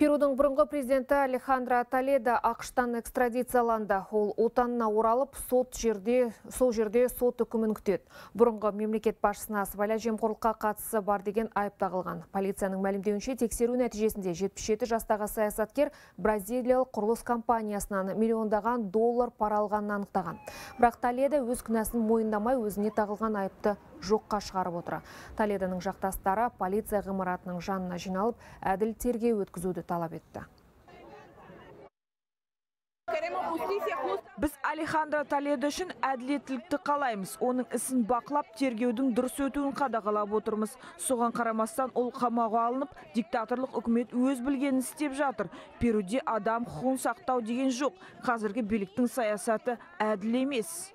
Перудың бұрынғы президенті Алехандро Толедо ақштан экстрадицияланды. Ол отанына оралып, сот жерде, сол жерде сот үкімін күтеді. Бұрынғы мемлекет басшысына сыбайлас жемқорлыққа қатысы бар деген айып тағылған. Полицияның мәлімдеуінше тексеру нәтижесінде 77 жастағы саясаткер бразилиялық құрылыс компаниясынан миллиондаған доллар пара анықтаған. Бірақ Толедо өз күнәсін мойындамай өзіне тағылған айыпты жоққа шығарып отыр. Толедоның жақтастары полиция ғимаратының жанына жиналып, әділ тергеу өткізуді талап етті. Біз Алехандро Толедо үшін әділеттілікті қалаймыз. Оның ісін бақылап, тергеудің дұрыс өтуін қадағалап отырмыз. Соған қарамастан ол қамауға алынып, диктаторлық үкімет өз білгенін істеп жатыр. Перуде адам құқығын сақтау деген жоқ. Қазіргі биліктің саясаты әділ емес.